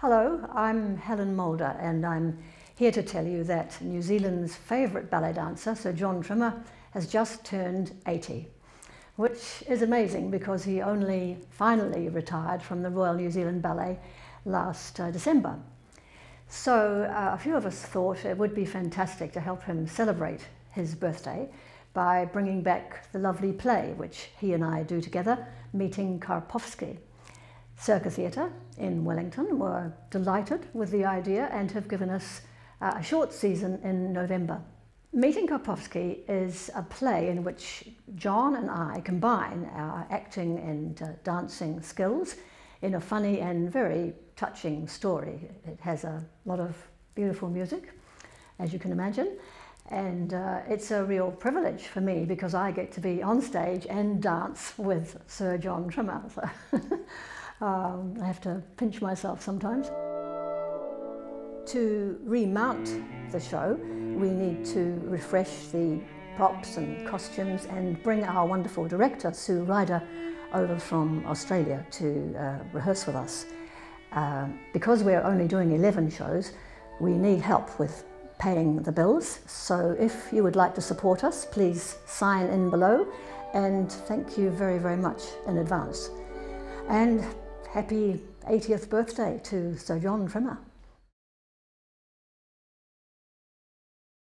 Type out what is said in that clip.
Hello, I'm Helen Moulder and I'm here to tell you that New Zealand's favourite ballet dancer, Sir Jon Trimmer, has just turned 80, which is amazing because he only finally retired from the Royal New Zealand Ballet last uh, December. So uh, a few of us thought it would be fantastic to help him celebrate his birthday by bringing back the lovely play which he and I do together, Meeting Karpovsky. Circa Theatre in Wellington were delighted with the idea and have given us uh, a short season in November. Meeting Karpovsky is a play in which Jon and I combine our acting and uh, dancing skills in a funny and very touching story. It has a lot of beautiful music, as you can imagine, and uh, it's a real privilege for me because I get to be on stage and dance with Sir Jon Trimmer. Um, I have to pinch myself sometimes. To remount the show, we need to refresh the props and costumes and bring our wonderful director, Sue Ryder, over from Australia to uh, rehearse with us. Uh, because we're only doing 11 shows, we need help with paying the bills. So if you would like to support us, please sign in below and thank you very, very much in advance. And happy 80th birthday to Sir Jon Trimmer.